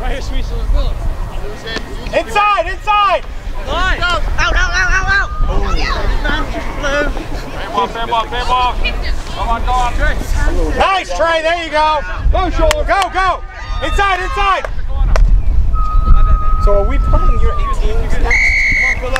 Right here, sweet. Inside, inside! Line. Out, out, out, out, out. Man, just blue. Fair ball, fair ball, fair ball. Come on, Don. Nice, Trey. There you go. Go, Shoulder. Go, go. Inside, inside. So are we playing your